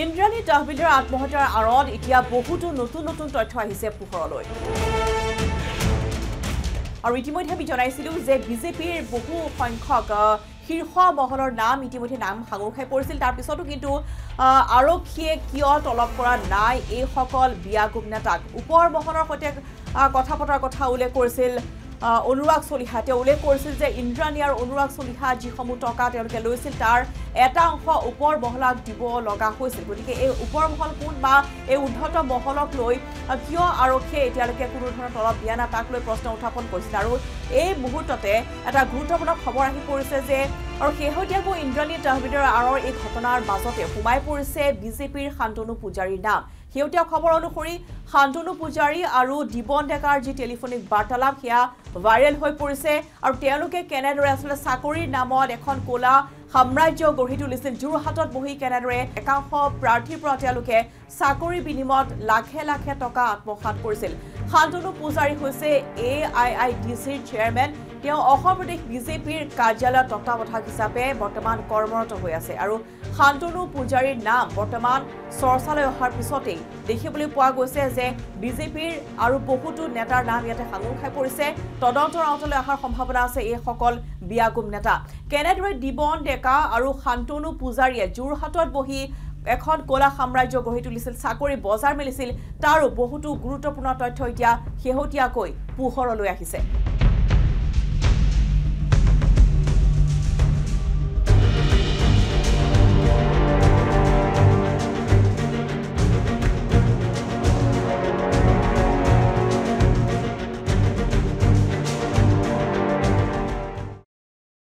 তহবিলৰ আত্মহত্যাৰ আঁৰত এতিয়া বহুতো নতুন নতুন তথ্য আহিছে পোহৰলৈ। আৰু ইতিমধ্যে আমি জনাইছিলোঁ যে বিজেপিৰ বহু সংখ্যক শীৰ্ষ মহলৰ নাম ইতিমধ্যে নাম সাঙুৰ খাই পৰিছিল। তাৰপিছতো কিন্তু আৰক্ষীয়ে কিয় তলব কৰা নাই এইসকল বিয়াগুম নেতাক ওপৰ মহলৰ সৈতে কথা পতাৰ কথা উল্লেখ কৰিছিল অনুৰাগ চলিহা। তেওঁ উল্লেখ কৰিছিল যে ইন্দ্ৰাণী আৰু অনুৰাগ চলিহা যিসমূহ টকা তেওঁলোকে লৈছিল তাৰ এটা অংশ ওপৰ মহলাক দিব লগা হৈছিল। গতিকে এই ওপৰ মহল কোন বা এই উদ্ধত মহলক লৈ কিয় আৰক্ষীয়ে এতিয়ালৈকে কোনো ধৰণৰ তলব দিয়া নাই তাক লৈ প্ৰশ্ন উত্থাপন কৰিছিল। আৰু এই মুহূৰ্ততে এটা গুৰুত্বপূৰ্ণ খবৰ আহি পৰিছে যে আৰু শেহতীয়াকৈ ইন্দ্ৰাণী তহবিলৰ আঁৰৰ এই ঘটনাৰ মাজতে সোমাই পৰিছে বিজেপিৰ শান্তনু পূজাৰীৰ নাম। শেহতীয়া খবৰ অনুসৰি শান্তনু পূজাৰী আৰু দিবন ডেকাৰ যি টেলিফোনিক বাৰ্তালাপ সেয়া ভাইৰেল হৈ পৰিছে। আৰু তেওঁলোকে কেনেদৰে আচলতে চাকৰিৰ নামত এখন ক'লা সাম্ৰাজ্য গঢ়ি তুলিছিল। যোৰহাটত বহি কেনেদৰে একাংশ প্ৰাৰ্থীৰ পৰা তেওঁলোকে চাকৰিৰ বিনিময়ত লাখে লাখে টকা আত্মসাত কৰিছিল। শান্তনু পূজাৰী হৈছে এ আই আই ডি চিৰ চেয়াৰমেন। তেওঁ অসম প্ৰদেশ বিজেপিৰ কাৰ্যালয়ত তত্বাৱধায়ক হিচাপে বৰ্তমান কৰ্মৰত হৈ আছে আৰু শান্তনু পূজাৰীৰ নাম বৰ্তমান চৰ্চালৈ অহাৰ পিছতেই দেখিবলৈ পোৱা গৈছে যে বিজেপিৰ আৰু বহুতো নেতাৰ নাম ইয়াতে সাঙুৰ খাই পৰিছে। তদন্তৰ আওতলৈ অহাৰ সম্ভাৱনা আছে এইসকল বিয়াগুম নেতা। কেনেদৰে দিবন ডেকা আৰু শান্তনু পূজাৰীয়ে যোৰহাটত বহি এখন কলা সাম্ৰাজ্য গঢ়ি তুলিছিল চাকৰি বজাৰ মেলিছিল তাৰো বহুতো গুৰুত্বপূৰ্ণ তথ্য এতিয়া শেহতীয়াকৈ পোহৰলৈ আহিছে।